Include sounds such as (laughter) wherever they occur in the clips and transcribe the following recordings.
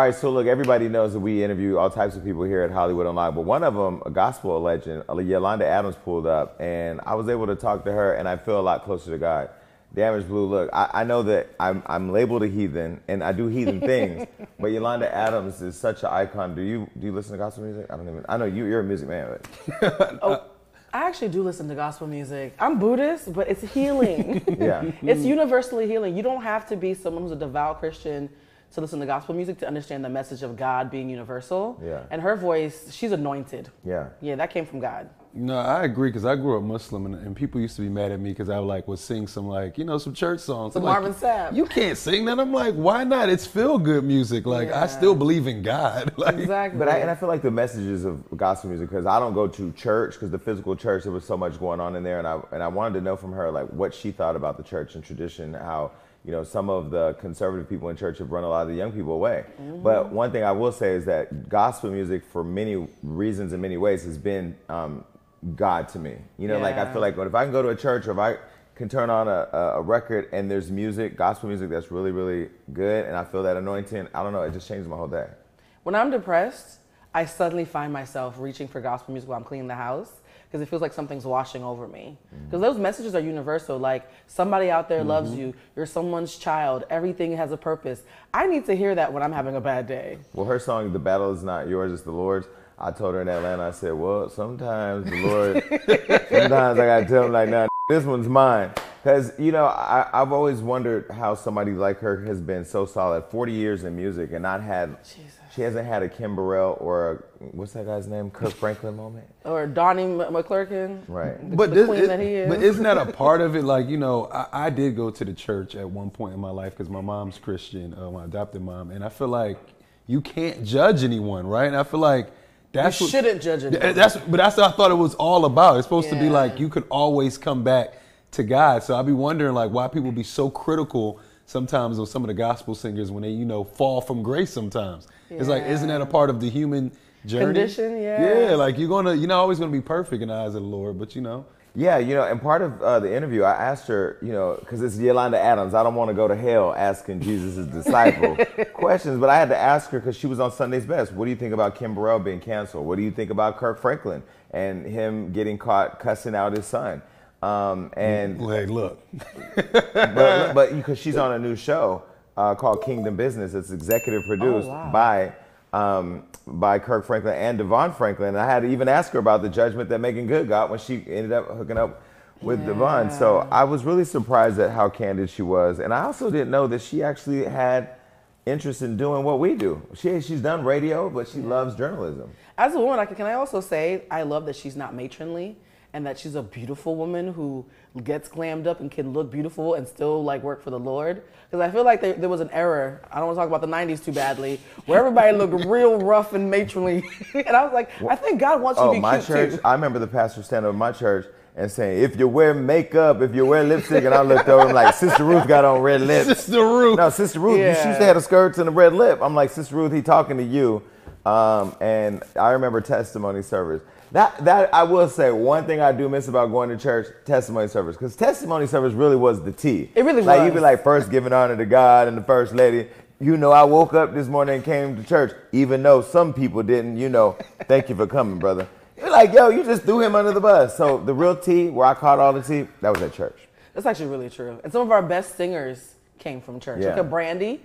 All right, so look, everybody knows that we interview all types of people here at Hollywood Unlocked, but one of them, a gospel legend, uh, Yolanda Adams, pulled up, and I was able to talk to her, and I feel a lot closer to God. Damage Blue, look, I, I know that I'm, I'm labeled a heathen, and I do heathen (laughs) things, but Yolanda Adams is such an icon. Do you do you listen to gospel music? I don't even. I know you, you're a music man, but (laughs) oh, I actually do listen to gospel music. I'm Buddhist, but it's healing. (laughs) yeah, it's universally healing. You don't have to be someone who's a devout Christian to listen to gospel music to understand the message of God being universal. Yeah. And her voice, she's anointed. Yeah. Yeah, that came from God. No, I agree because I grew up Muslim and, and, people used to be mad at me because I like would sing some like you know some church songs. Some like, Marvin Sapp. You can't sing that. I'm like, why not? It's feel good music. Like yeah. I still believe in God. (laughs) Like, exactly. But I, and I feel like the messages of gospel music because I don't go to church because the physical church there was so much going on in there and I and I wanted to know from her like what she thought about the church and tradition how you know, some of the conservative people in church have run a lot of the young people away. Mm-hmm. But one thing I will say is that gospel music, for many reasons in many ways, has been um, God to me. You know, yeah. like I feel like if I can go to a church or if I can turn on a, a, record and there's music, gospel music that's really, really good, and I feel that anointing, I don't know, it just changes my whole day. When I'm depressed, I suddenly find myself reaching for gospel music while I'm cleaning the house because it feels like something's washing over me. Because those messages are universal. Like somebody out there mm-hmm. loves you. You're someone's child. Everything has a purpose. I need to hear that when I'm having a bad day. Well, her song "The Battle Is Not Yours, It's the Lord's." I told her in Atlanta. I said, "Well, sometimes the Lord, (laughs) sometimes I gotta tell him like, nah, this one's mine." Because you know, I, I've always wondered how somebody like her has been so solid, 40 years in music, and not had Jesus she hasn't had a Kim Burrell or a, what's that guy's name? Kirk Franklin moment? Or Donnie McClurkin. Right. The, but, the this, it, is. but isn't that a (laughs) part of it? Like, you know, I, I did go to the church at one point in my life because my mom's Christian, uh, my adopted mom. And I feel like you can't judge anyone, right? And I feel like that's you what, shouldn't judge anyone. That's, but that's what I thought it was all about. It's supposed yeah. to be like you could always come back to God. So I'd be wondering like why people be so critical sometimes of some of the gospel singers when they, you know, fall from grace sometimes. Yeah. It's like, isn't that a part of the human journey? Condition, yeah. Yeah, like you're gonna, you're not always gonna be perfect in the eyes of the Lord, but you know. Yeah, you know, and part of uh, the interview, I asked her, you know, because it's Yolanda Adams. I don't want to go to hell asking Jesus' (laughs) disciple questions, but I had to ask her because she was on Sunday's Best. What do you think about Kim Burrell being canceled? What do you think about Kirk Franklin and him getting caught cussing out his son? Um, and hey, look, (laughs) but, (laughs) but because she's on a new show, uh, called Kingdom Business. It's executive produced oh, wow. by um, by Kirk Franklin and DeVon Franklin. And I had to even ask her about the judgment that Meagan Good got when she ended up hooking up with yeah. DeVon. So I was really surprised at how candid she was, and I also didn't know that she actually had interest in doing what we do. She she's done radio, but she yeah. loves journalism. As a woman, I can, can I also say I love that she's not matronly and that she's a beautiful woman who gets glammed up and can look beautiful and still like work for the Lord. Because I feel like there, there, was an error. I don't want to talk about the '90s too badly, where everybody looked (laughs) real rough and matronly, (laughs) and I was like, I think God wants you oh, to be my cute church. too. I remember the pastor standing up in my church and saying, if you wear makeup, if you wear lipstick, and I looked over and like, Sister Ruth got on red lips. Sister Ruth. No, Sister Ruth, yeah. she used to have the skirts and a red lip. I'm like, Sister Ruth, he talking to you. Um, and I remember testimony service. That that I will say one thing I do miss about going to church testimony service because testimony service really was the tea. It really like was. you'd be like first giving honor to God and the first lady. You know, I woke up this morning and came to church, even though some people didn't. You know, thank you for coming, brother. You're like, yo, you just threw him under the bus. So the real tea, where I caught all the tea, that was at church. That's actually really true. And some of our best singers came from church. Yeah. Look at Brandy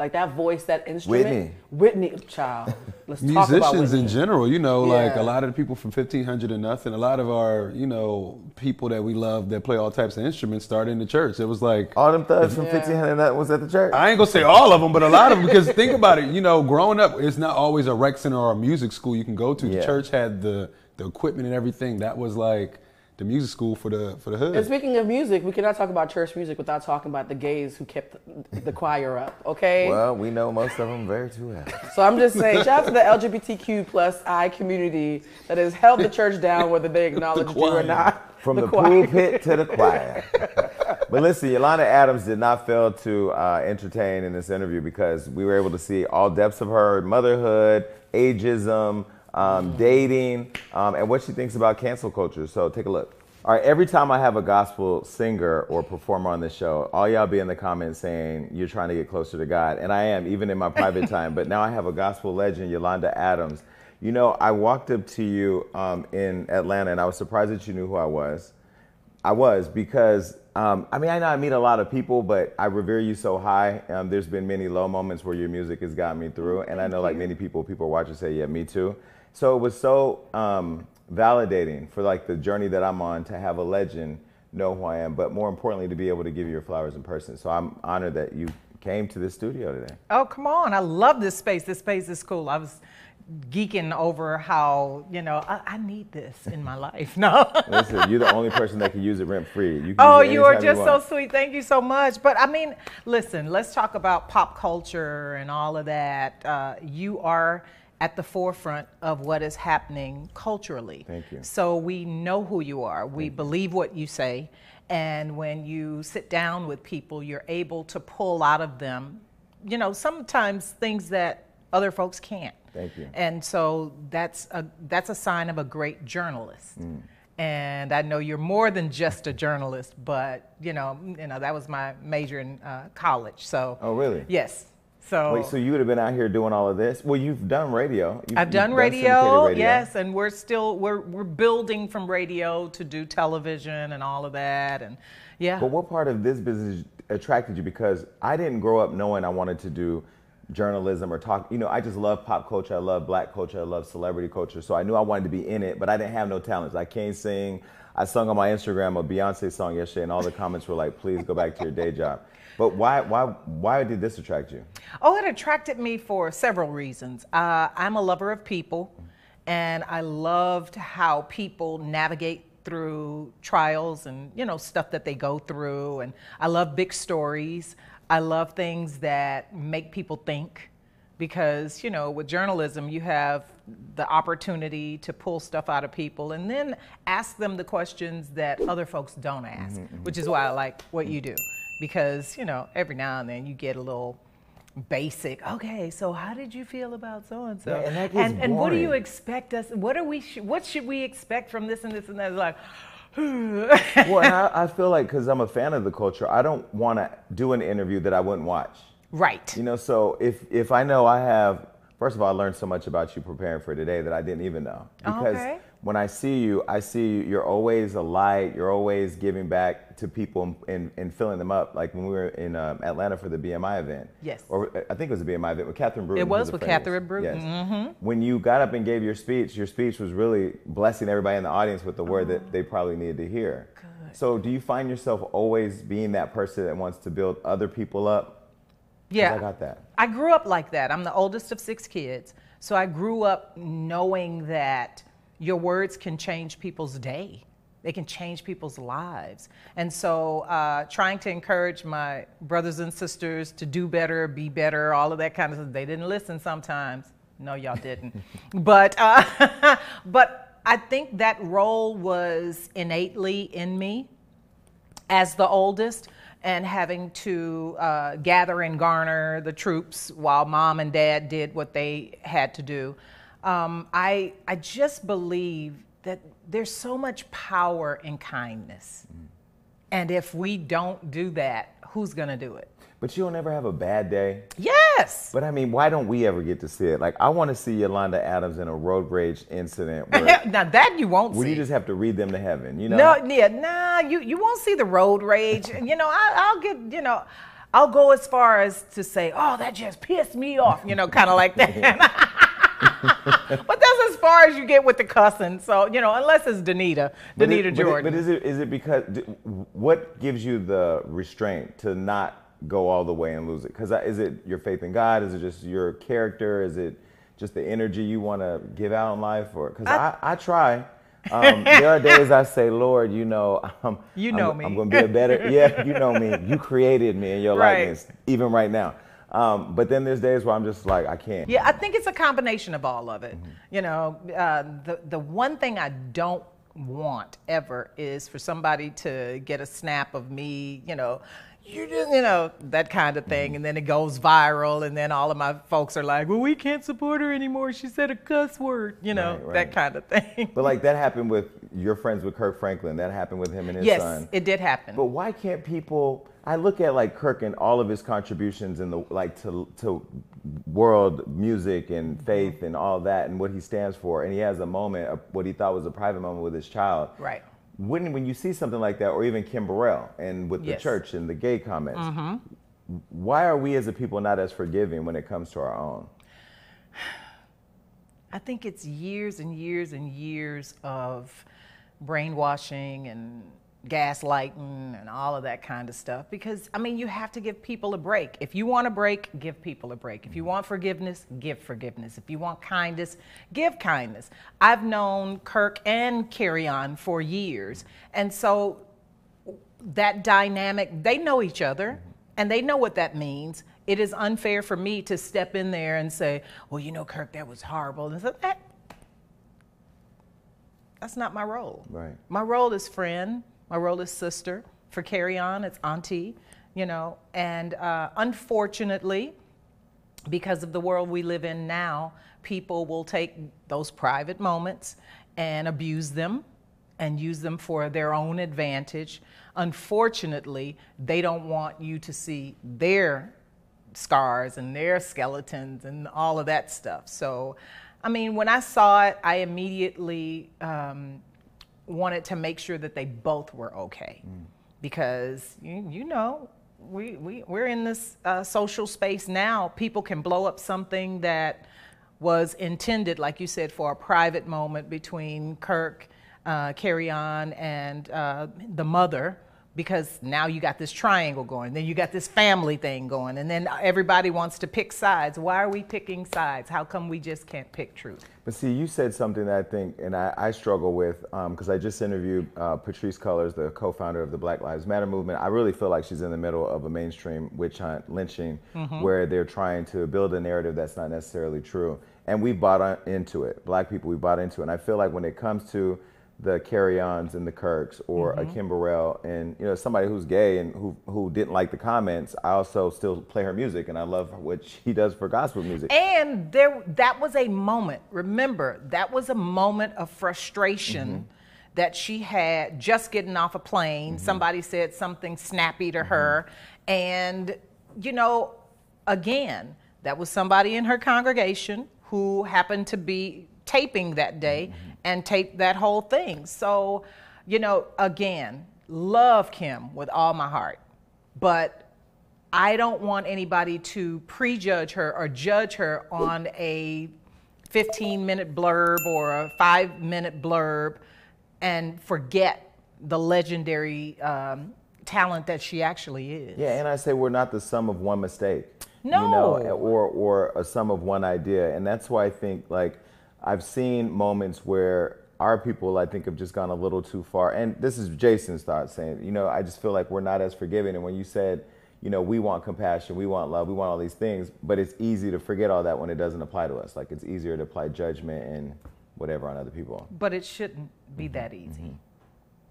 like that voice, that instrument. Whitney. Whitney, child. Let's Musicians in general, you know, yeah. like a lot of the people from 1500 and nothing, a lot of our, you know, people that we love that play all types of instruments started in the church. It was like. All them thugs from yeah. 1500 and nothing was at the church? I ain't going to say all of them, but a lot of them, because think about it, you know, growing up, it's not always a rec center or a music school you can go to. Yeah. The church had the, the equipment and everything. That was like the music school for the for the hood. And speaking of music, we cannot talk about church music without talking about the gays who kept the choir up. Okay. Well, we know most of them very too well. (laughs) So I'm just saying, shout out to the LGBTQ plus I community that has held the church down, whether they acknowledge the you or not. From the, the pulpit to the choir. (laughs) but listen, Yolanda Adams did not fail to uh, entertain in this interview because we were able to see all depths of her motherhood, ageism um, dating, um, and what she thinks about cancel culture. So take a look. All right, every time I have a gospel singer or performer on the show, all y'all be in the comments saying you're trying to get closer to God. And I am, even in my private (laughs) time. But now I have a gospel legend, Yolanda Adams. You know, I walked up to you um, in Atlanta and I was surprised that you knew who I was. I was because, um, I mean, I know I meet a lot of people, but I revere you so high. Um, there's been many low moments where your music has gotten me through. And I know, like many people, people are watching say, yeah, me too. So it was so um, validating for like the journey that I'm on to have a legend know who I am, but more importantly, to be able to give you your flowers in person. So I'm honored that you came to the studio today. Oh, come on. I love this space. This space is cool. I was geeking over how, you know, I, I need this in my life. (laughs) No. Listen, you're the only person that can use it rent free. You Oh, you are just so sweet. Thank you so much. But I mean, listen, let's talk about pop culture and all of that. Uh, you are at the forefront of what is happening culturally. Thank you. So we know who you are. We believe what you say. And when you sit down with people, you're able to pull out of them, you know, sometimes things that other folks can't. Thank you. And so that's a that's a sign of a great journalist. Mm. And I know you're more than just a journalist, but you know, you know that was my major in uh, college. So Oh, really? yes. So, Wait, so you would have been out here doing all of this? Well, you've done radio. You've, I've you've done syndicated radio, yes, and we're still we're we're building from radio to do television and all of that, and yeah. But what part of this business attracted you? Because I didn't grow up knowing I wanted to do journalism or talk. You know, I just love pop culture. I love black culture. I love celebrity culture. So I knew I wanted to be in it, but I didn't have no talents. I can't sing. I sung on my Instagram a Beyonce song yesterday, and all the comments were like, "Please go back to your day job." But why, why, why did this attract you? Oh, it attracted me for several reasons. Uh, I'm a lover of people, and I loved how people navigate through trials and you know stuff that they go through. And I love big stories. I love things that make people think, because you know with journalism you have the opportunity to pull stuff out of people and then ask them the questions that other folks don't ask, which is why I like what you do because you know every now and then you get a little basic okay so how did you feel about so and so and and what do you expect us what are we sh- what should we expect from this and this and that it's like (sighs) well, I, I feel like because I'm a fan of the culture, I don't want to do an interview that I wouldn't watch. right You know, so if if I know I have, first of all, I learned so much about you preparing for today that I didn't even know. Oh, because Okay. When I see you, I see you, you're always a light. You're always giving back to people and, and, and filling them up. Like when we were in um, Atlanta for the BMI event. Yes. Or I think it was a BMI event with Catherine Brewton. It was with Catherine. Brewton, Mm-hmm. Yes. When you got up and gave your speech, your speech was really blessing everybody in the audience with the word Oh. that they probably needed to hear. Good. So do you find yourself always being that person that wants to build other people up? yeah I got that. I grew up like that. I'm the oldest of six kids. So I grew up knowing that your words can change people's day. They can change people's lives. And so uh, trying to encourage my brothers and sisters to do better, be better, all of that kind of stuff. They didn't listen sometimes. No, y'all didn't. (laughs) but, uh, (laughs) but I think that role was innately in me as the oldest and having to uh, gather and garner the troops while mom and dad did what they had to do. Um, I, I just believe that there's so much power in kindness. And if we don't do that, who's going to do it? But you'll never have a bad day. Yes. But I mean, why don't we ever get to see it? Like, I want to see Yolanda Adams in a road rage incident (laughs) where, now that you won't where see. you just have to read them to heaven, you know? No, yeah, nah, you, you won't see the road rage. you know, I, I'll get, you know, I'll go as far as to say, oh, that just pissed me off, you know, kind of like that. (laughs) (laughs) (laughs) but that's as far as you get with the cussing. So, you know, unless it's Danita, But Danita it- but it- Jordan. But is it is it because what gives you the restraint to not go all the way and lose it? Because is it your faith in God? Is it just your character? Is it just the energy you want to give out in life? Or because I, I, try. Um, there are days I say, Lord, you know, um, You know I'm, me. I'm going to be a better. (laughs) Yeah, you know me. You created me in your Right. likeness, even right now. Um, but then there's days where I'm just like, I can't. Yeah, I think it's a combination of all of it. Mm-hmm. You know, uh, the the one thing I don't want ever is for somebody to get a snap of me, you know, you just, you know, that kind of thing. And then it goes viral. And then all of my folks are like, well, we can't support her anymore. She said a cuss word, you know, Right, right. that kind of thing. But like (laughs) that happened with your friends with Kirk Franklin. That happened with him and his yes, son. it did happen. But why can't people? I look at like Kirk and all of his contributions in the like to to world music and faith and all that and what he stands for, and he has a moment, of what he thought was a private moment with his child. Right. When when you see something like that, or even Kim Burrell and with the Yes. Mm-hmm. church and the gay comments, why are we as a people not as forgiving when it comes to our own? (sighs) I think it's years and years and years of brainwashing and gaslighting and all of that kind of stuff because I mean you have to give people a break. If you want a break, give people a break. If you want forgiveness, give forgiveness. If you want kindness, give kindness. I've known Kirk and Kerrion for years. And so that dynamic, they know each other and they know what that means. It is unfair for me to step in there and say, well, you know, Kirk, that was horrible. And so, that, that's not my role. Right. My role is friend, my role is sister. For Kerrion, it's auntie, you know. And uh, unfortunately, because of the world we live in now, people will take those private moments and abuse them and use them for their own advantage. Unfortunately, they don't want you to see their scars and their skeletons and all of that stuff. So, I mean, when I saw it, I immediately um, wanted to make sure that they both were okay. Because you, you know we, we, we're in this uh, social space now. People can blow up something that was intended like you said for a private moment between kirk uh, Kerrion and uh, the mother because now you got this triangle going then you got this family thing going and then everybody wants to pick sides why are we picking sides how come we just can't pick truth But see, you said something that I think, and I, I struggle with, because I just interviewed uh, Patrisse Cullors, the co-founder of the Black Lives Matter movement. I really feel like she's in the middle of a mainstream witch hunt, lynching, where they're trying to build a narrative that's not necessarily true. And we bought into it. Black people, we bought into it. And I feel like when it comes to the Kerrions and the Kirks, or a mm-hmm. Kim Burrell, and you know somebody who's gay and who who didn't like the comments, I also still play her music, and I love what she does for gospel music. And there, that was a moment. Remember, that was a moment of frustration mm-hmm. that she had just getting off a plane. Mm-hmm. Somebody said something snappy to her, and you know, again, that was somebody in her congregation who happened to be taping that day and taped that whole thing. So, you know, again, love Kim with all my heart, but I don't want anybody to prejudge her or judge her on a 15 minute blurb or a five minute blurb and forget the legendary um, talent that she actually is. Yeah, and I say we're not the sum of one mistake. You know, or or a sum of one idea. And that's why I think like I've seen moments where our people I think have just gone a little too far. And this is Jason's thought saying, you know, I just feel like we're not as forgiving. And when you said, you know, we want compassion, we want love, we want all these things, but it's easy to forget all that when it doesn't apply to us. Like it's easier to apply judgment and whatever on other people. But it shouldn't be that easy.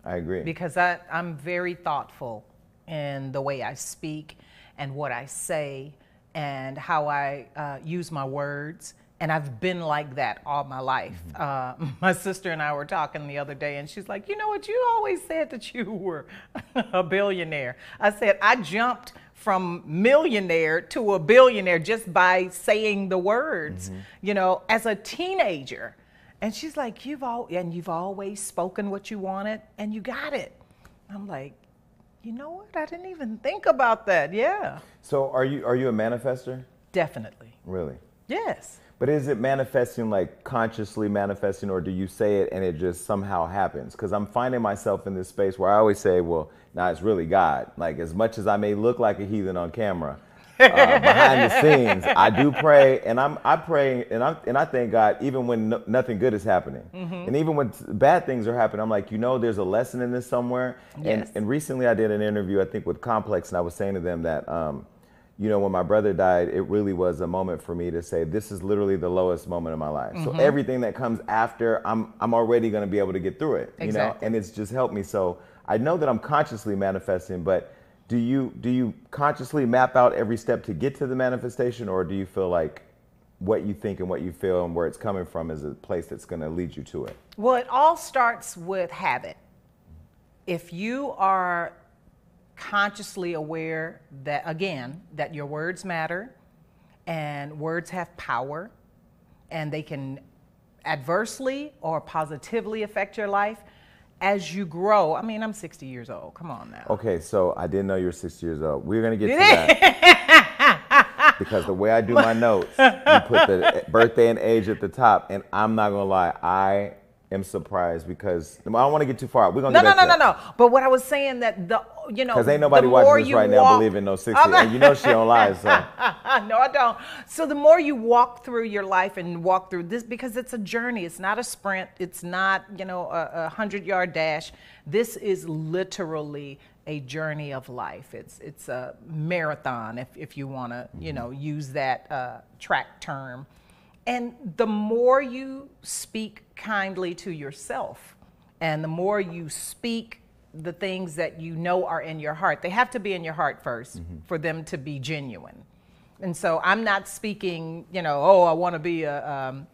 I agree. because I, I'm very thoughtful in the way I speak and what I say and how I uh, use my words. And I've been like that all my life. Uh, (laughs) my sister and I were talking the other day, and she's like, You know what? You always said that you (laughs) were a billionaire. I said, I jumped from millionaire to a billionaire just by saying the words, you know, as a teenager. And she's like, You've all and you've always spoken what you wanted and you got it. I'm like, you know what? I didn't even think about that. Yeah. so are you are you a manifester? Definitely. Really? Yes. But is it manifesting like consciously manifesting, or do you say it and it just somehow happens? Because I'm finding myself in this space where I always say, well, nah, it's really God. Like, as much as I may look like a heathen on camera, uh, (laughs) behind the scenes, I do pray, and I'm I pray, and I and I thank God even when no, nothing good is happening, and even when bad things are happening, I'm like, you know, there's a lesson in this somewhere. Yes. And and recently I did an interview, I think, with Complex, and I was saying to them that. Um, you know, when my brother died, it really was a moment for me to say, this is literally the lowest moment of my life. So mm-hmm. everything that comes after, I'm I'm already going to be able to get through it. You know, and it's just helped me. So I know that I'm consciously manifesting, but Do you do you consciously map out every step to get to the manifestation, or do you feel like what you think and what you feel and where it's coming from is a place that's going to lead you to it? Well, it all starts with habit. If you are consciously aware that, again, that your words matter and words have power and they can adversely or positively affect your life, as you grow, I mean, I'm 60 years old. Come on now. Okay, so I didn't know you were 60 years old. We're going to get to (laughs) that. because the way I do my notes, you put the birthday and age at the top, and I'm not going to lie, I am surprised because I don't want to get too far. We're gonna no, get no, no, no, no. But what I was saying that the you know Because ain't nobody watching this right now walk- believing no 60. And you know she don't lie, (laughs) so. no, I don't. So the more you walk through your life and walk through this, because it's a journey. It's not a sprint. It's not you know a, a hundred yard dash. This is literally a journey of life. It's it's a marathon, if if you want to you know use that uh, track term. And the more you speak kindly to yourself, and the more you speak the things that you know are in your heart, they have to be in your heart 1st for them to be genuine. And so I'm not speaking, you know, oh, I want to be a, um,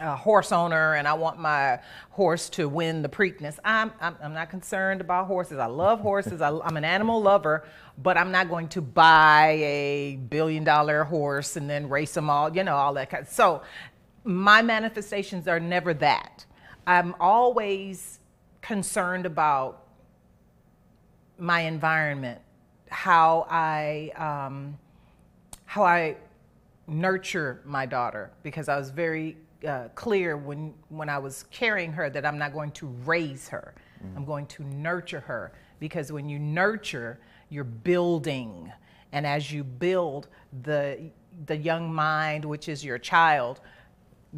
a horse owner and I want my horse to win the Preakness. I'm, I'm, I'm not concerned about horses. I love horses. I, I'm an animal lover, but I'm not going to buy a billion dollar horse and then race them all, you know, all that kind. Of, So my manifestations are never that. I'm always concerned about my environment, how I um, how I nurture my daughter, because I was very uh, clear when when I was carrying her that I'm not going to raise her, I'm going to nurture her, because when you nurture, you're building, and as you build, the the young mind, which is your child,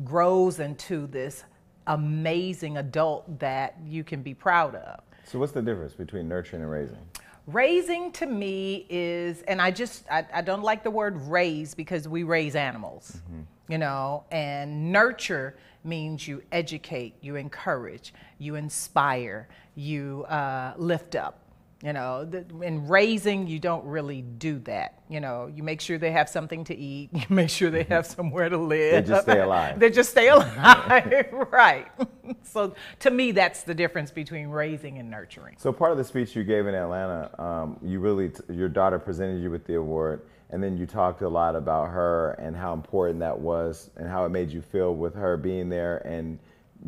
grows into this amazing adult that you can be proud of. So what's the difference between nurturing and raising? Raising to me is, and I just, I, I don't like the word raise because we raise animals, you know, and nurture means you educate, you encourage, you inspire, you uh, lift up. You know, the, in raising, you don't really do that. You know, you make sure they have something to eat, (laughs) you make sure they have somewhere to live. (laughs) They just stay alive. they just stay alive, right. (laughs) so to me, that's the difference between raising and nurturing. So part of the speech you gave in Atlanta, um, you really, t- your daughter presented you with the award, and then you talked a lot about her and how important that was, and how it made you feel with her being there and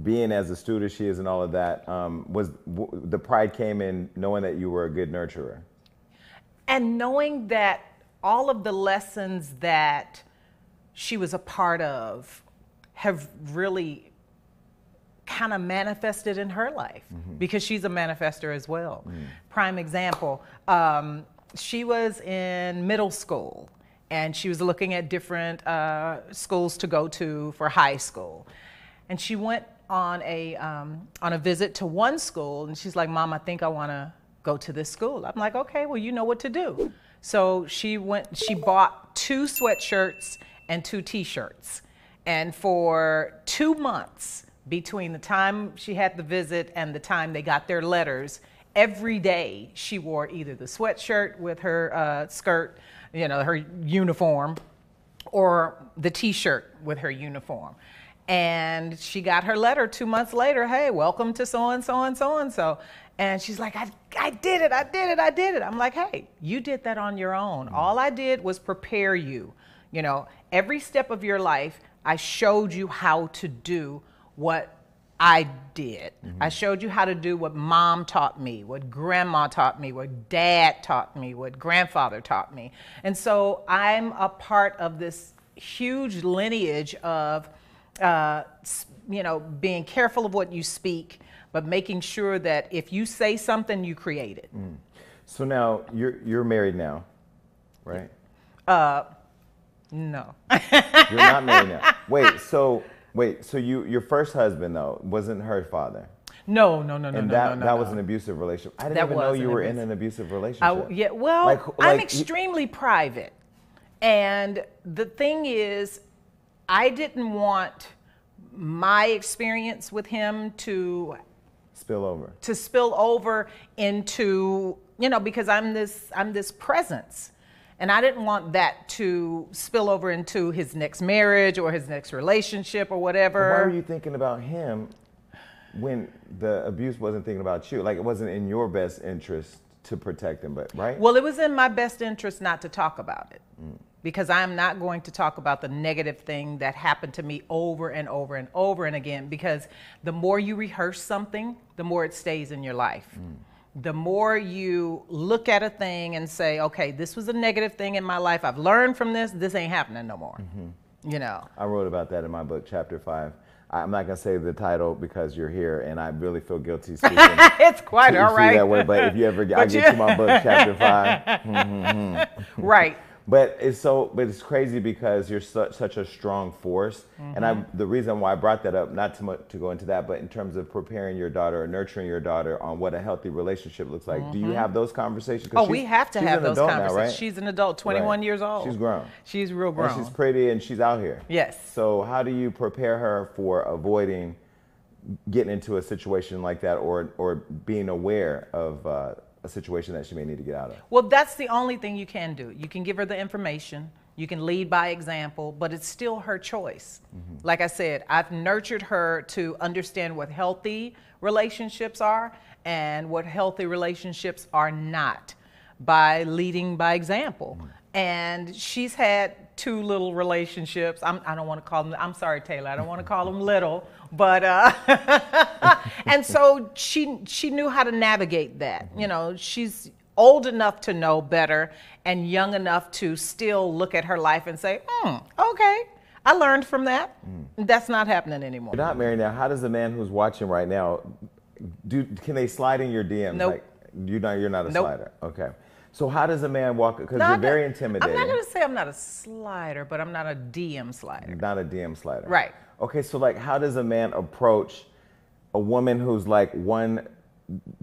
being as a student she is, and all of that. Um, was w- the pride came in knowing that you were a good nurturer? and knowing that all of the lessons that she was a part of have really kind of manifested in her life because she's a manifester as well. Prime example, um, she was in middle school and she was looking at different uh, schools to go to for high school. And she went on a, um, on a visit to one school and she's like, Mom, I think I want to go to this school. I'm like, okay, well, you know what to do. So she went, she bought two sweatshirts and two t-shirts. And for two months, between the time she had the visit and the time they got their letters, every day she wore either the sweatshirt with her uh, skirt, you know, her uniform, or the t-shirt with her uniform. And she got her letter two months later, hey, welcome to so and so and so and so. And she's like, I, I did it, I did it, I did it. I'm like, hey, you did that on your own. Mm-hmm. All I did was prepare you. You know, every step of your life, I showed you how to do what I did. Mm-hmm. I showed you how to do what mom taught me, what grandma taught me, what dad taught me, what grandfather taught me. And so I'm a part of this huge lineage of, uh, you know, being careful of what you speak, but making sure that if you say something, you create it. So now you're you're married now, right? Uh, No. (laughs) You're not married now. Wait, so wait, so you your first husband though wasn't her father, No, no, no, no, and no, that no, no, that no. was an abusive relationship. I didn't That even know you were in an abusive I, relationship. yeah, well, Like- I'm like you- extremely private. And the thing is, I didn't want my experience with him to spill over. to spill over into you know because i'm this i'm this presence and i didn't want that to spill over into his next marriage or his next relationship or whatever Why were you thinking about him when the abuse wasn't thinking about you? Like it wasn't in your best interest to protect him, but right? well it was in my best interest not to talk about it mm. Because i am not going to talk about the negative thing that happened to me over and over and over and again because the more you rehearse something the more it stays in your life the more you look at a thing and say, okay, this was a negative thing in my life. I've learned from this. This ain't happening no more. Mm-hmm. You know. I wrote about that in my book, chapter five. I'm not gonna say the title because you're here, and I really feel guilty (laughs) speaking. it's quite all that way, but if you ever, (laughs) get, I get you- to my book, chapter five. (laughs) Mm-hmm. right. But it's so, but it's crazy because you're such, such a strong force, and I. Mm-hmm. The reason why I brought that up, not too much to go into that, but in terms of preparing your daughter or nurturing your daughter on what a healthy relationship looks like. Do you have those conversations? Oh, we have to have those adult now, conversations. right? She's an adult, 21 Right. years old. She's grown. She's real And grown. she's pretty and she's out here. Yes. So how do you prepare her for avoiding getting into a situation like that, or or being aware of uh, a situation that she may need to get out of? Well, that's the only thing you can do. You can give her the information, you can lead by example, but it's still her choice. Mm-hmm. Like I said, I've nurtured her to understand what healthy relationships are and what healthy relationships are not by leading by example. Mm-hmm. And she's had two little relationships. I'm, I don't want to call them, I'm sorry, Taylor, I don't want to call them little, but, uh, (laughs) and so she, she knew how to navigate that. You know, she's old enough to know better and young enough to still look at her life and say, hmm, okay, I learned from that. That's not happening anymore. You're not married now. How does the man who's watching right now do? Can they slide in your DMs? Nope. Like you're not. You're not a Nope. slider. Okay. So how does a man walk? Because No, you're very intimidating. I'm not going to say I'm not a slider, but I'm not a DM slider. not a DM slider. Right. Okay, so like how does a man approach a woman who's like one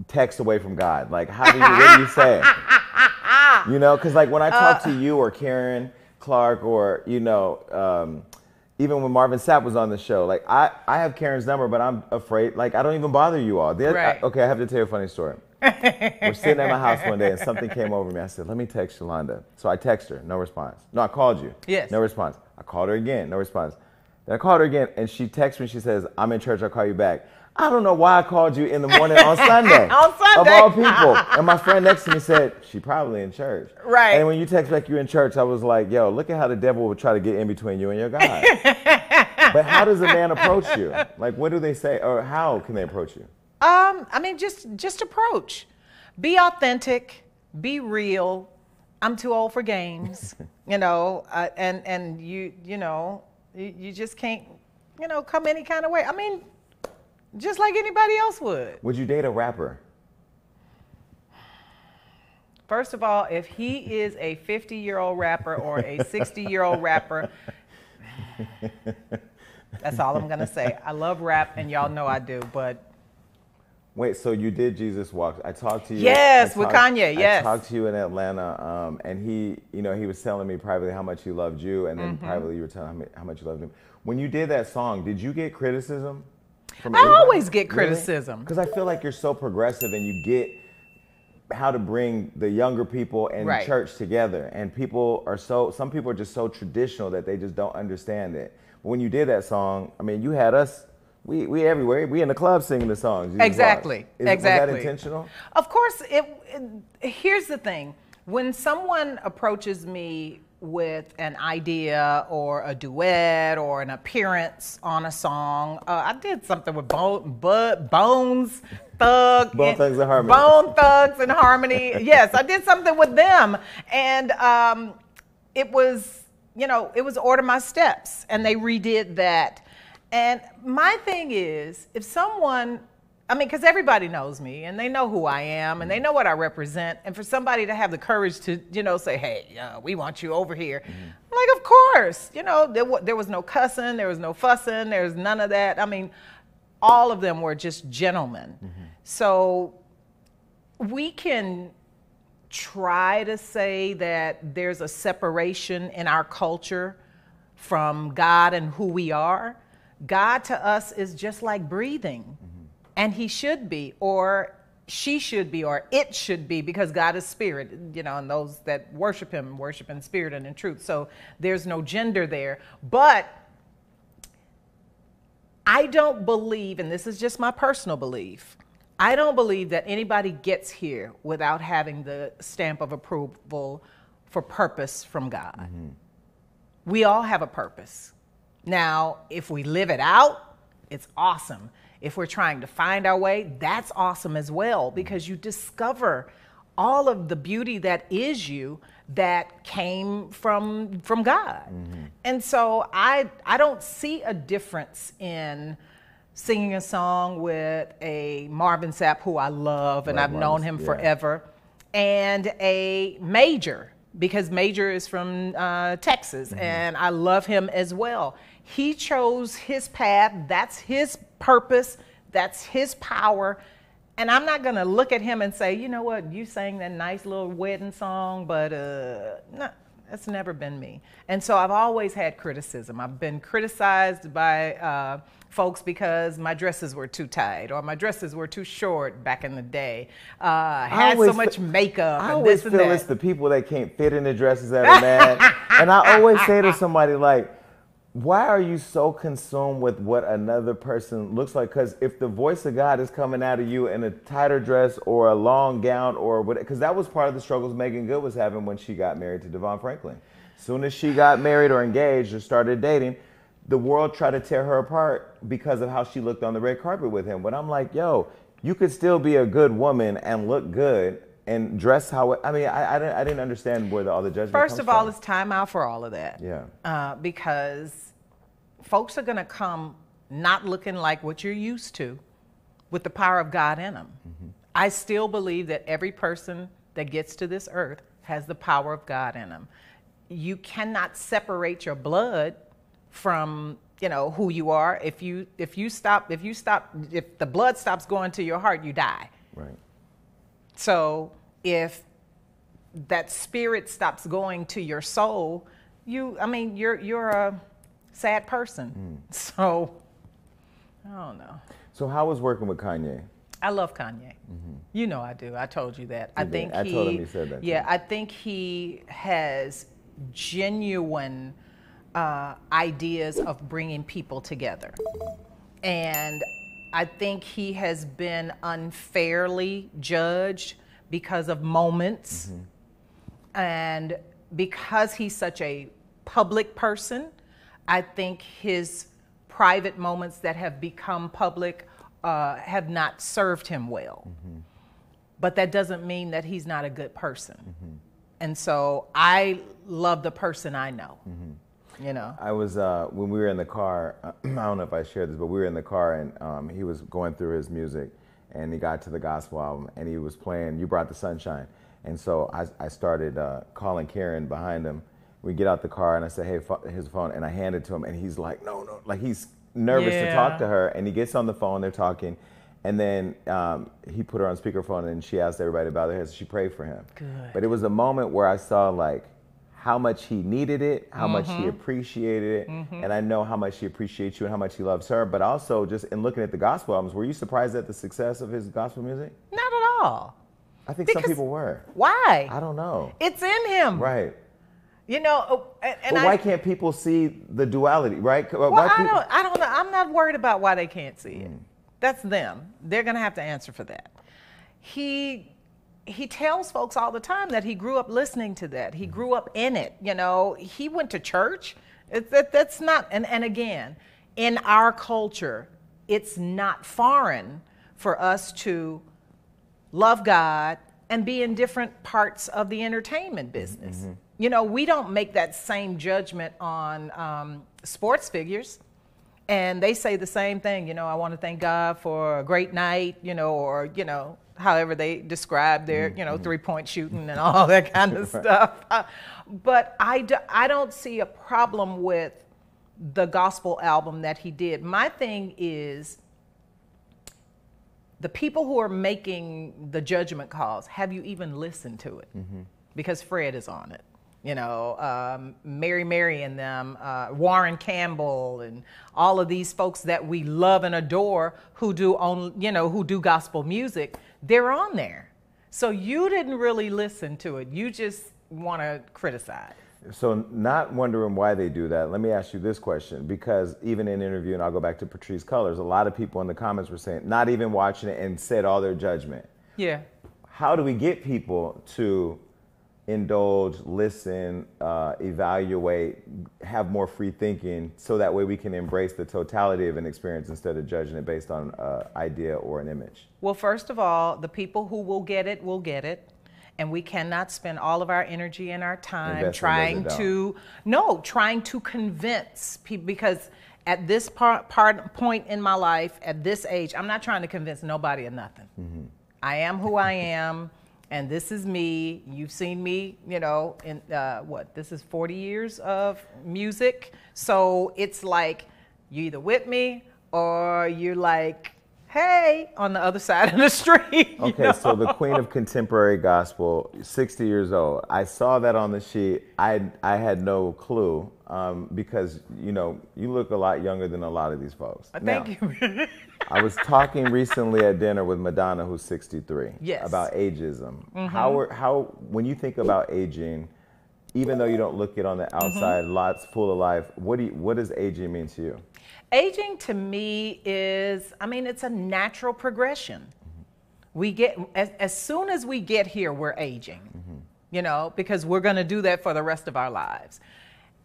text away from God? Like how do you what do you say? (laughs) You know, because like when I talk Uh. to you or Karen Clark or you know, um, even when Marvin Sapp was on the show, like I, I have Karen's number, but I'm afraid like I don't even bother you all. Right. I- okay, I have to tell you a funny story. We're sitting at my house one day and something came over me. I said, let me text Yolanda. So I text her, no response. No, I called you. Yes. No response. I called her again, no response. Then I called her again and she texts me, she says, I'm in church, I'll call you back. I don't know why I called you in the morning on (laughs) Sunday. On Sunday. Of all people. And my friend next to me said, she probably in church. Right. And when you text back you're in church, I was like, yo, look at how the devil would try to get in between you and your God. (laughs) but how does a man approach you? Like, what do they say? Or how can they approach you? Um, I mean, just just approach. Be authentic. Be real. I'm too old for games, (laughs) you know, uh, and and you you know you, you just can't you know come any kind of way. I mean, just like anybody else would. Would you date a rapper? First of all, if he is a 50 year old rapper or a 60 year old rapper, (laughs) that's all I'm gonna say. I love rap, and y'all know I do, but Wait, so you did Jesus Walks? I talked to you. Yes, I with Kanye, yes. I talked to you in Atlanta, um, and he, you know, he was telling me privately how much he loved you, and then Mm-hmm. privately you were telling me how much you loved him. When you did that song, did you get criticism? From I always get criticism. Because I feel like you're so progressive, and you get how to bring the younger people and Right. church together. And people are so, some people are just so traditional that they just don't understand it. But when you did that song, I mean, you had us. We, we everywhere. We in the club singing the songs. Exactly, Is, exactly. Was that intentional? Of course, it, it- Here's the thing: when someone approaches me with an idea or a duet or an appearance on a song, uh, I did something with Bone, Bud, Bones Thug, (laughs) Bone and- Thugs and Harmony. Bone Thugs and Harmony. yes, I did something with them, and um, it was, you know, it was Order My Steps, and they redid that. And my thing is, if someone, I mean, because everybody knows me and they know who I am and they know what I represent, and for somebody to have the courage to, you know, say, hey, uh, we want you over here, I'm like, of course, you know, there, wa- there was no cussing, there was no fussing, there was none of that. I mean, all of them were just gentlemen. So we can try to say that there's a separation in our culture from God and who we are. God to us is just like breathing. and he should be, or she should be, or it should be, because God is spirit, you know, and those that worship him worship in spirit and in truth. So there's no gender there. But I don't believe, and this is just my personal belief, I don't believe that anybody gets here without having the stamp of approval for purpose from God. Mm-hmm. We all have a purpose. Now, if we live it out, it's awesome. If we're trying to find our way, that's awesome as well because you discover all of the beauty that is you that came from from God. Mm-hmm. And so I I don't see a difference in singing a song with a Marvin Sapp who I love and I've known him yeah. forever and a Major because Major is from uh, Texas mm-hmm. and I love him as well. He chose his path, that's his purpose, that's his power. And I'm not going to look at him and say, you know what, you sang that nice little wedding song, but uh, no, that's never been me. And so I've always had criticism. I've been criticized by uh, folks because my dresses were too tight or my dresses were too short back in the day. Uh, had so much makeup. I always feel it's the people that can't fit in the dresses that are mad. and I always say to (laughs) somebody like, why are you so consumed with what another person looks like? Because if the voice of God is coming out of you in a tighter dress or a long gown or what, because that was part of the struggles Meagan Good was having when she got married to DeVon Franklin. As soon as she got married or engaged or started dating, the world tried to tear her apart because of how she looked on the red carpet with him. But I'm like, yo, you could still be a good woman and look good and dress how I mean I, I, didn't, I didn't understand where the, all the judgment. First of all, from. it's time out for all of that. Yeah. Uh, because folks are going to come not looking like what you're used to, with the power of God in them. Mm-hmm. I still believe that every person that gets to this earth has the power of God in them. You cannot separate your blood from you know who you are. If you if you stop if you stop if the blood stops going to your heart, you die. Right. So if that spirit stops going to your soul, you I mean you're you're a sad person. Mm. (laughs) So I don't know. So how was working with Kanye? I love Kanye. Mm-hmm. You know I do. I told you that. You I think I he, told him he said that. Yeah, I think he has genuine uh, ideas of bringing people together, and I think he has been unfairly judged because of moments. Mm-hmm. And because he's such a public person, I think his private moments that have become public uh, have not served him well. Mm-hmm. But that doesn't mean that he's not a good person. Mm-hmm. And so I love the person I know. You know, I was uh, when we were in the car. (clears throat) I don't know if I shared this, but we were in the car and um, he was going through his music, and he got to the gospel album and he was playing "You Brought the Sunshine," and so I, I started uh, calling Karen behind him. We get out the car and I said, "Hey, his phone," and I hand it to him, and he's like, "No, no," like he's nervous yeah. to talk to her, and he gets on the phone. They're talking, and then um, he put her on speakerphone, and she asked everybody about their heads. She prayed for him. Good. But it was a moment where I saw like how much he needed it, how mm-hmm. much he mm-hmm. appreciated it, mm-hmm. and I know how much he appreciates you and how much he loves her. But also, just in looking at the gospel albums, were you surprised at the success of his gospel music? Not at all. I think because some people were. Why? I don't know. It's in him. Right. You know, oh, and, and but why I, can't people see the duality, right? Well, I don't. I don't know. I'm not worried about why they can't see it. Mm. That's them. They're going to have to answer for that. He he tells folks all the time that he grew up listening to that. He grew up in it. You know, he went to church. It, that, that's not, and, and again, in our culture, it's not foreign for us to love God and be in different parts of the entertainment business. Mm-hmm. You know, we don't make that same judgment on um, sports figures. And they say the same thing, you know, I want to thank God for a great night, you know, or, you know, however they describe their, you know, mm-hmm. three point shooting and all that (laughs) kind of stuff. Uh, but I, do, I don't see a problem with the gospel album that he did. My thing is the people who are making the judgment calls, have you even listened to it? Mm-hmm. Because Fred is on it. You know, um, Mary Mary and them, uh, Warren Campbell, and all of these folks that we love and adore who do on, you know, who do gospel music. They're on there. So you didn't really listen to it. You just want to criticize. So, not wondering why they do that, let me ask you this question because even in interview, and I'll go back to Patrisse Cullors, a lot of people in the comments were saying, not even watching it and said all their judgment. Yeah. How do we get people to indulge, listen, uh, evaluate, have more free thinking so that way we can embrace the totality of an experience instead of judging it based on an idea or an image? Well, first of all, the people who will get it will get it. And we cannot spend all of our energy and our time Invest in those trying to, no, trying to convince people because at this part, part point in my life, at this age, I'm not trying to convince nobody of nothing. I am who I am, and this is me. You've seen me, you know, in uh, what? This is 40 years of music. So it's like you either with me or you're like, hey, on the other (laughs) side of the street. Okay, know? so the queen of contemporary gospel, 60 years old. I saw that on the sheet. I, I had no clue um, because, you know, you look a lot younger than a lot of these folks. Thank Now, you. (laughs) I was talking recently at dinner with Madonna, who's 63, Yes. about ageism. Mm-hmm. How, are, how, when you think about aging, even though you don't look it on the mm-hmm. outside, lots full of life, what, do you, what does aging mean to you? Aging to me is, I mean, it's a natural progression. We get, as, as soon as we get here, we're aging, mm-hmm. you know, because we're going to do that for the rest of our lives.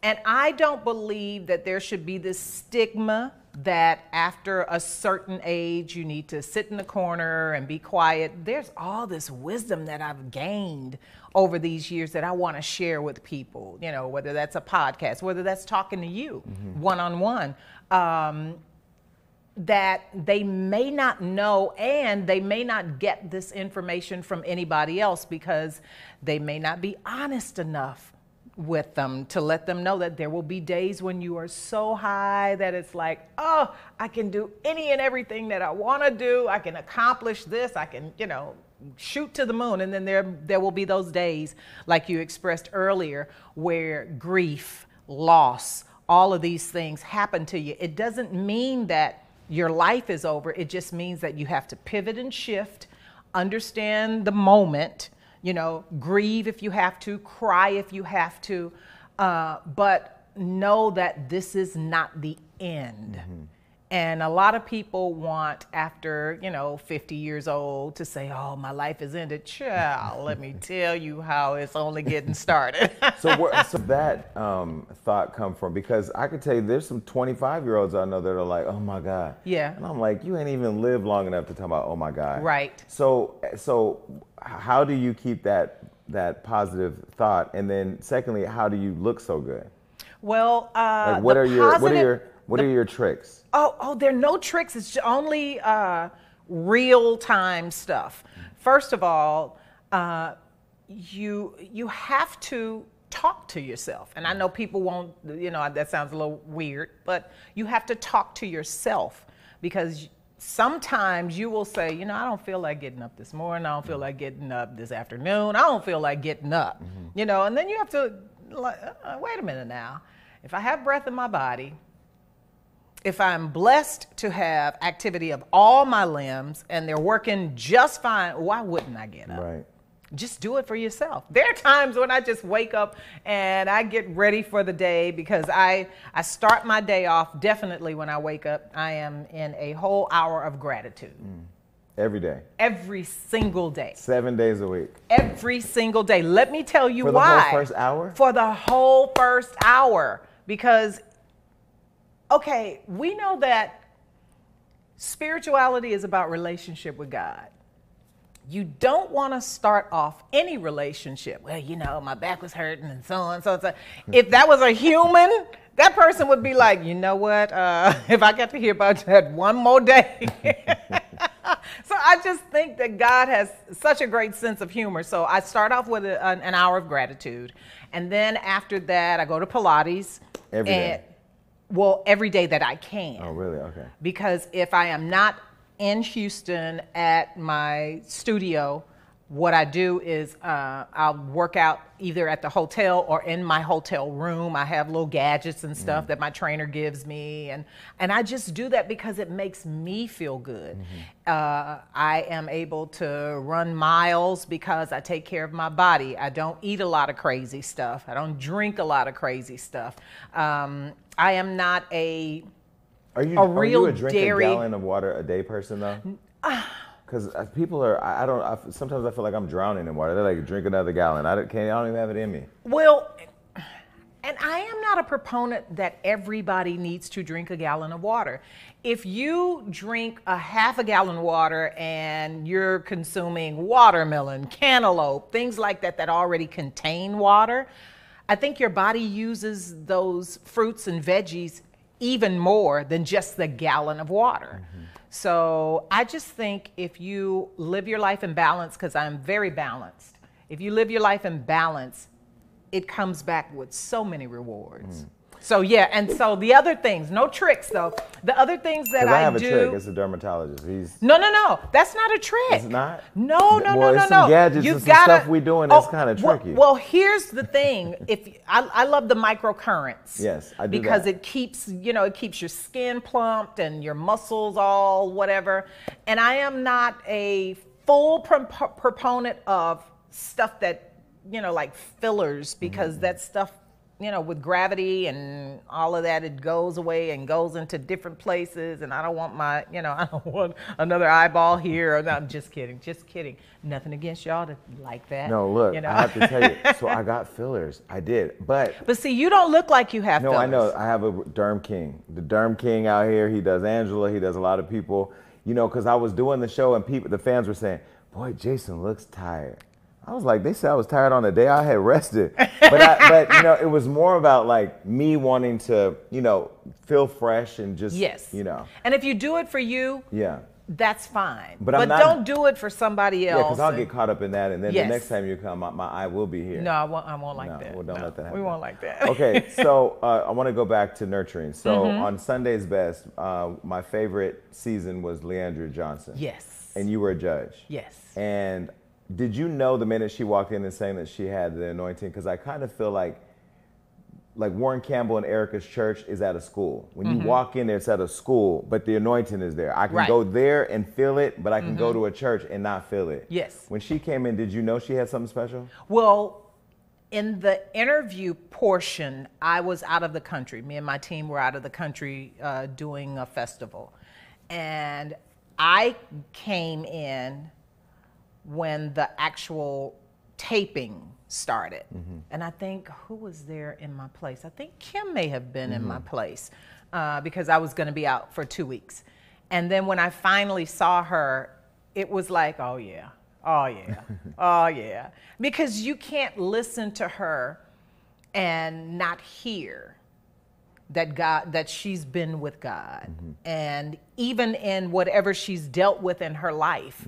And I don't believe that there should be this stigma that after a certain age you need to sit in the corner and be quiet. There's all this wisdom that I've gained over these years that I want to share with people, you know, whether that's a podcast, whether that's talking to you one on one that they may not know and they may not get this information from anybody else because they may not be honest enough with them to let them know that there will be days when you are so high that it's like, oh, I can do any and everything that I want to do. I can accomplish this. I can, you know, shoot to the moon. And then there, there will be those days, like you expressed earlier, where grief, loss, all of these things happen to you. It doesn't mean that your life is over. It just means that you have to pivot and shift, understand the moment, you know, grieve if you have to, cry if you have to, uh, but know that this is not the end. And a lot of people want, after, you know, 50 years old, to say, oh, my life is ended. Child, let me (laughs) tell you how it's only getting started. (laughs) So where so that um, thought come from? Because I could tell you, there's some 25 year olds I know that are like, "Oh my God," Yeah. and I'm like, "You ain't even lived long enough to talk about, oh my God." Right. So, so how do you keep that that positive thought? And then, secondly, how do you look so good? well, uh, Like, what are your what are your what are your tricks? Oh, oh, there are no tricks. It's only uh, real time stuff. First of all, uh, you you have to talk to yourself. And I know people won't, you know, that sounds a little weird, but you have to talk to yourself because sometimes you will say, you know, I don't feel like getting up this morning. I don't feel like getting up this afternoon. I don't feel like getting up, you know, and then you have to, like, uh, wait a minute now. If I have breath in my body, if I'm blessed to have activity of all my limbs and they're working just fine, why wouldn't I get up? Right. Just do it for yourself. There are times when I just wake up and I get ready for the day because I I start my day off definitely when I wake up. I am in a whole hour of gratitude mm. Every day, every single day. seven days a week. Every single day. Let me tell you For the why. whole first hour? For the whole first hour. Because, okay, we know that spirituality is about relationship with God. You don't want to start off any relationship. Well, you know, my back was hurting and so on, so on, so. If that was a human, that person would be like, you know what? Uh, (laughs) if I got to hear about that one more day. (laughs) so I just think that God has such a great sense of humor. So I start off with a, an, an hour of gratitude, and then after that, I go to Pilates. Every day? Well, every day that I can Oh, really? Okay. because if I am not in Houston at my studio, what I do is uh, I'll work out either at the hotel or in my hotel room. I have little gadgets and stuff Mm-hmm. that my trainer gives me, and and I just do that because it makes me feel good. Mm-hmm. Uh, I am able to run miles because I take care of my body. I don't eat a lot of crazy stuff. I don't drink a lot of crazy stuff. Um, I am not a Are you A are real you a drink dairy- a gallon of water a day person though? Because uh, people are, I, don't. I, sometimes I feel like I'm drowning in water. They're like, drink another gallon. I don't, can't. I don't even have it in me. Well, and I am not a proponent that everybody needs to drink a gallon of water. If you drink a half a gallon of water and you're consuming watermelon, cantaloupe, things like that that already contain water, I think your body uses those fruits and veggies even more than just the gallon of water. Mm-hmm. So I just think if you live your life in balance, because I'm very balanced, if you live your life in balance, it comes back with so many rewards. Mm. So yeah, and so the other things, no tricks though. The other things that I I, have a trick. It's a dermatologist. He's. no, no, no. That's not a trick. It's not? No, no, Well, no, no, it's no. gadgets and some stuff we doing that's kinda tricky. Well, here's the thing. (laughs) if I, I love the microcurrents. Yes, I do Because that. it keeps, you know, it keeps your skin plumped and your muscles all whatever. And I am not a full pro- proponent of stuff that, you know, like fillers because Mm-hmm. that stuff you know, with gravity and all of that, it goes away and goes into different places. And I don't want my, you know, (laughs) I don't want another eyeball here. No, I'm just kidding, just kidding. Nothing against y'all that like that. No, look. you know? I have to tell you. (laughs) So I got fillers. I did, but but see, you don't look like you have. No, I know. I have a Derm King. The Derm King out here. He does Angela. He does a lot of people. You know, because I was doing the show and people, the fans were saying, "Boy, Jason looks tired." I was like, they said I was tired on the day I had rested, but I, but you know, it was more about like me wanting to, you know, feel fresh and just, Yes. you know, And if you do it for you, yeah, that's fine. But But, not- don't do it for somebody else. yeah, because I'll and- get caught up in that, and then Yes. the next time you come, my, my eye will be here. No, I won't. I won't like No, that. well, don't No, let that happen. We won't like that. okay, (laughs) so uh, I want to go back to nurturing. So Mm-hmm. on Sunday's Best, uh, my favorite season was Le'Andria Johnson. yes. And you were a judge. yes. And did you know the minute she walked in and saying that she had the anointing? Because I kind of feel like, like Warren Campbell and Erica's church is at a school. When you walk in there, it's at a school, but the anointing is there. I can Mm-hmm. Right. Mm-hmm. go there and feel it, but I can go to a church and not feel it. Yes. When she came in, did you know she had something special? Well, in the interview portion, I was out of the country. Me and my team were out of the country uh, doing a festival. And I came in when the actual taping started. Mm-hmm. And I think who was there in my place? I think Kim may have been in my mm-hmm. place uh, because I was going to be out for two weeks. And then when I finally saw her, it was like, oh yeah, oh yeah, (laughs) oh yeah. Because you can't listen to her and not hear that God that she's been with God. Mm-hmm. And even in whatever she's dealt with in her life,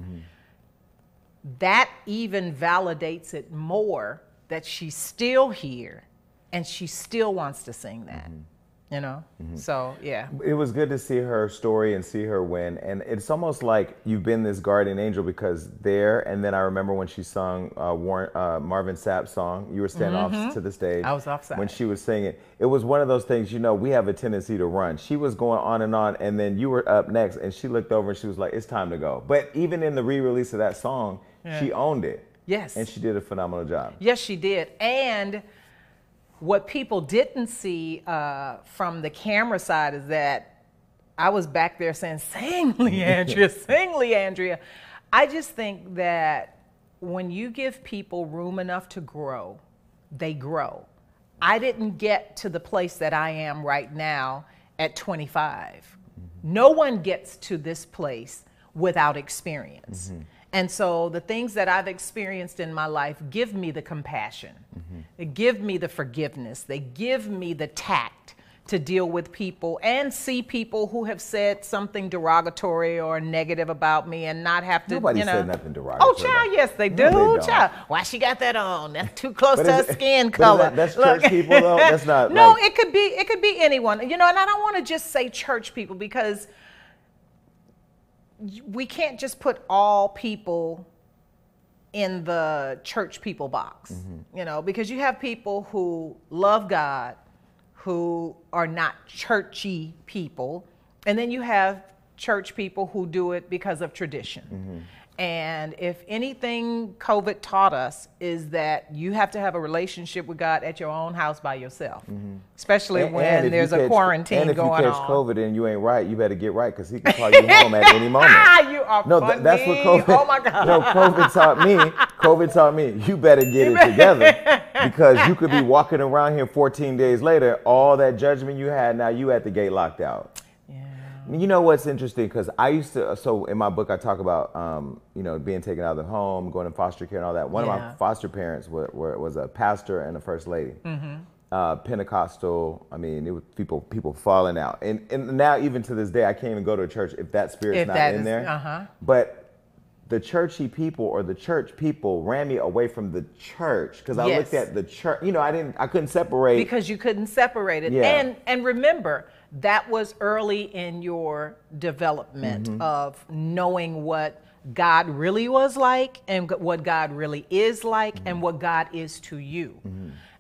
that even validates it more that she's still here and she still wants to sing that. Mm-hmm. You know? So, yeah. It was good to see her story and see her win. And it's almost like you've been this guardian angel because there, and then I remember when she sung uh, Warren, uh, Marvin Sapp's song, you were standing off to the stage. Mm-hmm. I was offside. When she was singing. It It was one of those things, you know, we have a tendency to run. She was going on and on, and then you were up next, and she looked over and she was like, it's time to go. But even in the re release of that song, she owned it. Yes. And she did a phenomenal job. Yes, she did. And what people didn't see uh, from the camera side is that I was back there saying, Sing, (laughs) Le'Andria, (laughs) sing, Le'Andria. I just think that when you give people room enough to grow, they grow. I didn't get to the place that I am right now at 25. No one gets to this place without experience. And so the things that I've experienced in my life give me the compassion, mm-hmm. they give me the forgiveness, they give me the tact to deal with people and see people who have said something derogatory or negative about me and not have to. Nobody you know, said nothing derogatory Oh, child, yes, they No, do. they child, why she got that on? That's too close to her it- skin color. that- that's church people, though? That's (laughs) not, no, like- it could be. It could be anyone. You know, and I don't want to just say church people because we can't just put all people in the church people box, mm-hmm. you know, because you have people who love God, who are not churchy people, and then you have church people who do it because of tradition. Mm-hmm. And if anything COVID taught us is that you have to have a relationship with God at your own house by yourself, mm-hmm. especially And- when and there's a catch- quarantine and if going you catch on. COVID and you ain't right, you better get right because he can call you (laughs) home at any moment. (laughs) You are No, funny. th- that's what COVID. Oh my God. (laughs) No, COVID taught me. COVID taught me you better get it together because you could be walking around here 14 days later. All that judgment you had, now you at the gate locked out. You know what's interesting? Because I used to. So in my book, I talk about um, you know being taken out of the home, going to foster care, and all that. One of my foster parents were, were, was a pastor and a first lady. Mm-hmm. Uh, Pentecostal. I mean, it was people people falling out, and and now even to this day, I can't even go to a church if that spirit's If not that in is- there. uh-huh. But the churchy people or the church people ran me away from the church because I looked at the church. You know, I didn't. I couldn't separate. because you couldn't separate it. Yeah. And and remember, that was early in your development Mm-hmm. of knowing what God really was like and what God really is like Mm-hmm. and what God is to you.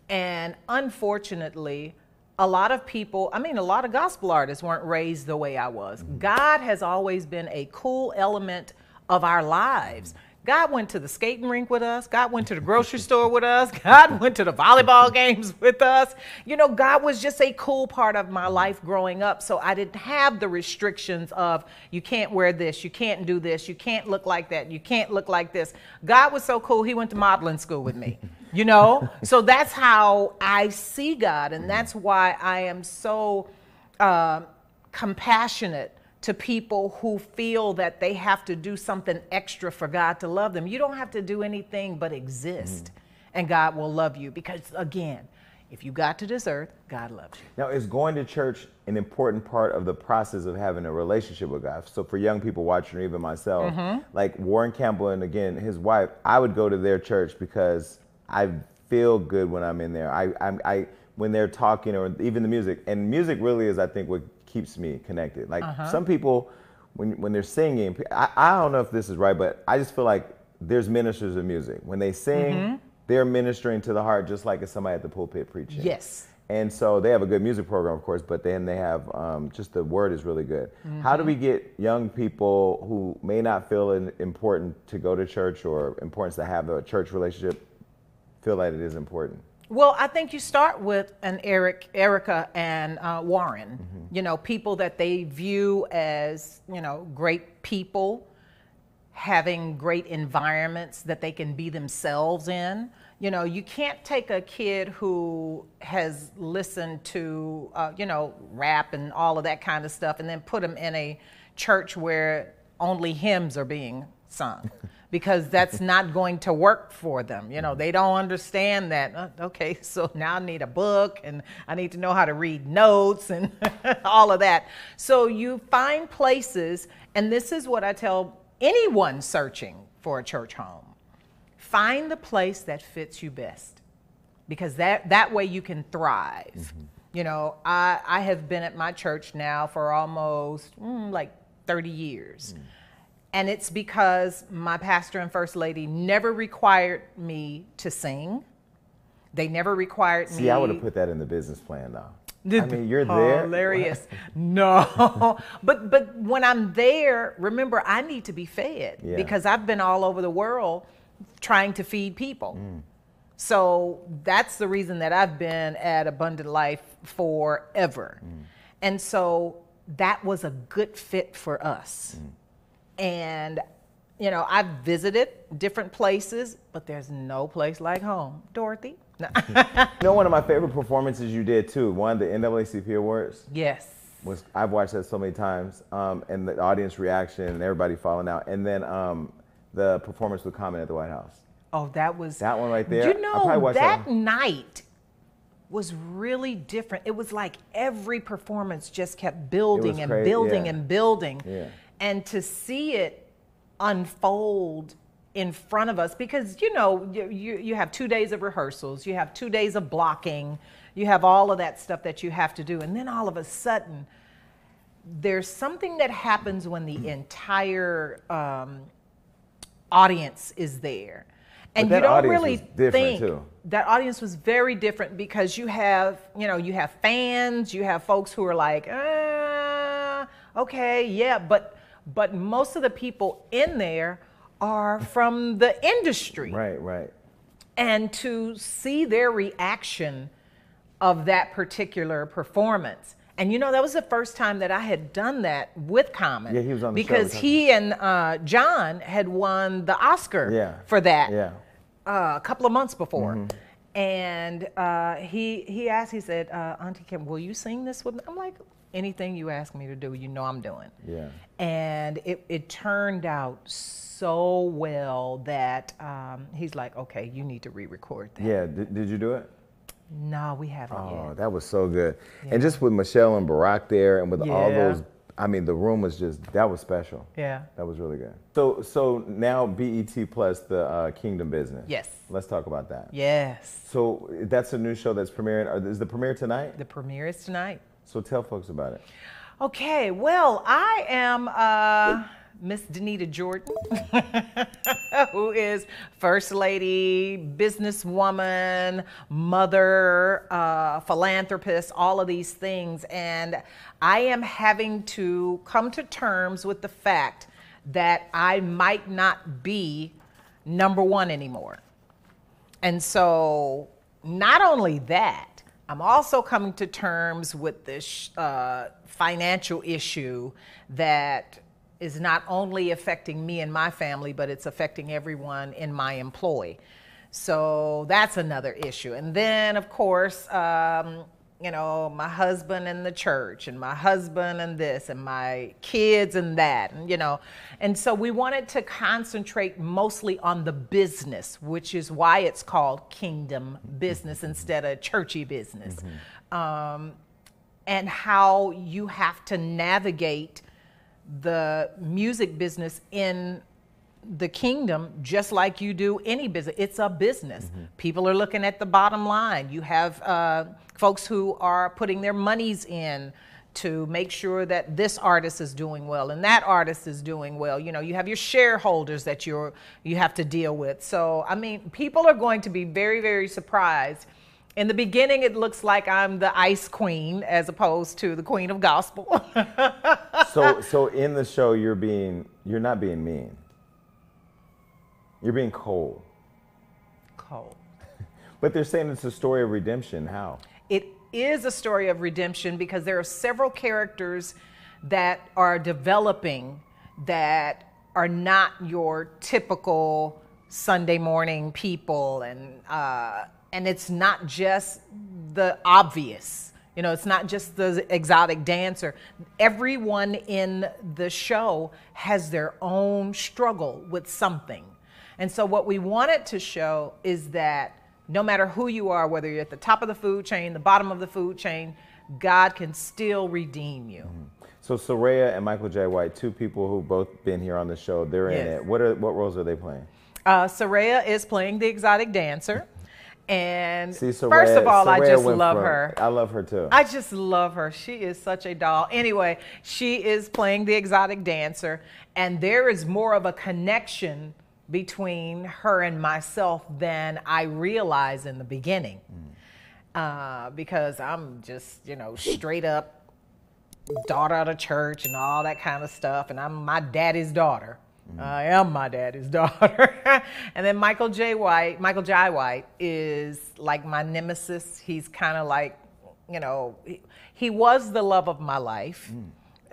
And unfortunately, a lot of people, I mean, a lot of gospel artists weren't raised the way I was. Mm-hmm. God has always been a cool element of our lives. God went to the skating rink with us. God went to the grocery store with us. (laughs) God went to the volleyball (laughs) games with us. You know, God was just a cool part of my life growing up. So I didn't have the restrictions of you can't wear this, you can't do this, you can't look like that, you can't look like this. God was so cool, He went to modeling school with me. You know? (laughs) so that's how I see God. And that's why I am so um compassionate to people who feel that they have to do something extra for God to love them. You don't have to do anything but exist, and God will love you. Because again, if you got to this earth, God loves you. Now, is going to church an important part of the process of having a relationship with God? So, for young people watching, or even myself, Mm-hmm. like Warren Campbell and again his wife, I would go to their church because I feel good when I'm in there. I, I, I when they're talking or even the music, and music really is, I think, what keeps me connected. Like Uh-huh. some people, when when they're singing, I, I don't know if this is right, but I just feel like there's ministers of music. When they sing, Mm-hmm. they're ministering to the heart, just like if somebody at the pulpit preaching. Yes. And so they have a good music program, of course, but then they have um, just the word is really good. How do we get young people who may not feel important to go to church or importance to have a church relationship feel that it is important? Well, I think you start with an Eric, Erica, and uh, Warren. You know, people that they view as you know great people, having great environments that they can be themselves in. You know, you can't take a kid who has listened to uh, you know rap and all of that kind of stuff, and then put them in a church where only hymns are being sung (laughs) because that's (laughs) not going to work for them. You know, they don't understand that. uh, okay, (laughs) so now I need a book and I need to know how to read notes and (laughs) all of that. So you find places, and this is what I tell anyone searching for a church home find the place that fits you best because that, that way you can thrive. You know, I, I have been at my church now for almost mm, like 30 years. And it's because my pastor and first lady never required me to sing. They never required me. See, I would have put that in the business plan, though. I mean, you're there. (laughs) Hilarious. no, (laughs) but but when I'm there, remember I need to be fed Yeah. because I've been all over the world trying to feed people. Mm. So that's the reason that I've been at Abundant Life forever. Mm. And so that was a good fit for us. Mm. And you know, I've visited different places, but there's no place like home. Dorothy? (laughs) No. You know, one of my favorite performances you did too, one the NAACP awards. yes. was I've watched that so many times, um, and the audience reaction and everybody falling out, and then um, the performance with Common at the White House. Oh, that was That one right there, You know, that, that night was really different. It was like every performance just kept building and building yeah. and building. Yeah. And to see it unfold in front of us, because you know, you, you, you have two days of rehearsals, you have two days of blocking, you have all of that stuff that you have to do. And then all of a sudden, there's something that happens when the entire um, audience is there. and you don't really think too. that audience was very different because you have you know you have fans you have folks who are like uh, okay yeah but but most of the people in there are from the industry Right, right. and to see their reaction of that particular performance. And you know, that was the first time that I had done that with Common. Yeah, he was on the show because with he and uh, John had won the Oscar Yeah. for that Yeah. uh, a couple of months before. And uh, he he asked, he said, uh, Auntie Kim, will you sing this with me? I'm like, anything you ask me to do, you know I'm doing. Yeah. And it, it turned out so well that um, he's like, okay, you need to re-record that. Yeah. Did, did you do it? No, we haven't Oh, yet. that was so good. And just with Michelle and Barack there, and with all those, I mean, the room was just that was special. Yeah. That was really good. So, so now BET plus the uh, Kingdom Business. Yes. Let's talk about that. Yes. So that's a new show that's premiering. Is the premiere tonight? The premiere is tonight. So tell folks about it. Okay, well, I am uh, Miss Danita Jordan, (laughs) who is First Lady, businesswoman, mother, uh, philanthropist, all of these things. And I am having to come to terms with the fact that I might not be number one anymore. And so, not only that, I'm also coming to terms with this uh, financial issue that is not only affecting me and my family, but it's affecting everyone in my employ. So that's another issue. And then, of course, um, you know, my husband and the church, and my husband and this, and my kids and that, and you know. And so we wanted to concentrate mostly on the business, which is why it's called kingdom business instead of churchy business. Um, and how you have to navigate the music business in the kingdom just like you do any business. It's a business. People are looking at the bottom line. You have uh, folks who are putting their monies in to make sure that this artist is doing well and that artist is doing well. You know, you have your shareholders that you're you have to deal with. So, I mean, people are going to be very very surprised. In the beginning, it looks like I'm the ice queen as opposed to the queen of gospel. (laughs) So, so in the show, you're being, you're not being mean. You're being cold. Cold. (laughs) But they're saying it's a story of redemption. How? Is a story of redemption because there are several characters that are developing that are not your typical Sunday morning people, and uh, and it's not just the obvious. You know, it's not just the exotic dancer. Everyone in the show has their own struggle with something. And so, what we wanted to show is that no matter who you are, whether you're at the top of the food chain, the bottom of the food chain, God can still redeem you. So Serayah and Michael J. White, two people who've both been here on the show, they're in it. What are what roles are they playing? Uh, Serayah is playing the exotic dancer. (laughs) And See, Serayah, first of all, I just went love her. I love her too. I just love her. She is such a doll. Anyway, she is playing the exotic dancer, and there is more of a connection between her and myself than I realized in the beginning. Uh, because I'm just, you know, straight up daughter of church and all that kind of stuff, and I'm my daddy's daughter. I am my daddy's (laughs) daughter. and then Michael J. White, Michael J. White is like my nemesis. He's kind of like, you know, he, he was the love of my life.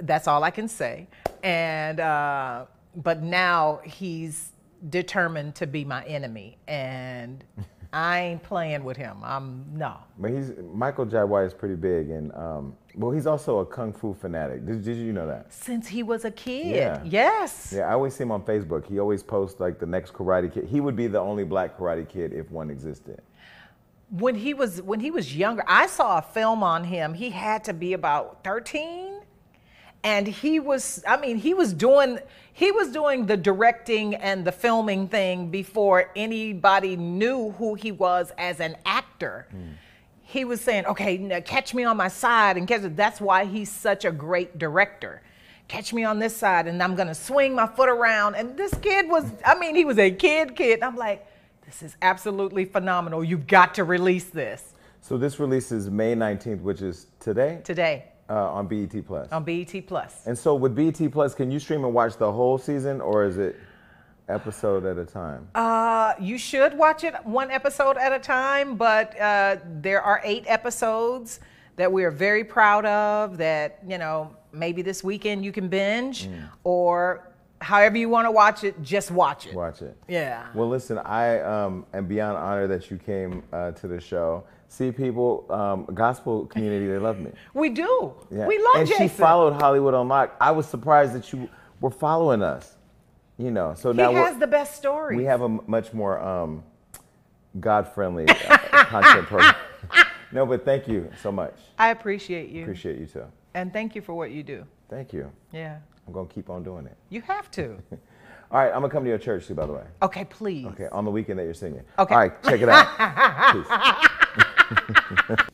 That's all I can say. And uh, but now he's determined to be my enemy, and I ain't playing with him. I'm no. but he's Michael J. White is pretty big, and um, well, he's also a kung fu fanatic. Did, did you know that? Since he was a kid, Yeah. yes. Yeah, I always see him on Facebook. He always posts like the next Karate Kid. He would be the only black Karate Kid if one existed. when he was when he was younger i saw a film on him he had to be about 13 and he was i mean he was doing he was doing the directing and the filming thing before anybody knew who he was as an actor. He was saying okay now catch me on my side and catch that's why he's such a great director. Catch me on this side and i'm gonna swing my foot around. And this kid was i mean he was a kid kid. I'm like This is absolutely phenomenal. You've got to release this. So this releases May 19th, which is today, today uh, on BET Plus. on BET Plus. and so with BET Plus, can you stream and watch the whole season, or is it episode at a time? Uh, you should watch it one episode at a time, but uh, there are eight episodes that we are very proud of. That you know, maybe this weekend you can binge, Mm. or however you want to watch it, just watch it. Watch it. Yeah. Well, listen, I um, am beyond honored that you came uh, to the show. See, people, um, gospel community, they love me. We do. Yeah. We love and Jason. she followed Hollywood Unlocked. I was surprised that you were following us. You know, so he now we're- has the best stories. we have a much more um, God-friendly uh, (laughs) content program. (laughs) no, but thank you so much. I appreciate you, Appreciate you too. and thank you for what you do. Thank you. Yeah, I'm gonna keep on doing it. you have to. (laughs) All right, I'm gonna come to your church too. By the way. Okay, please. Okay, on the weekend that you're singing. Okay. All right, check it out. Peace.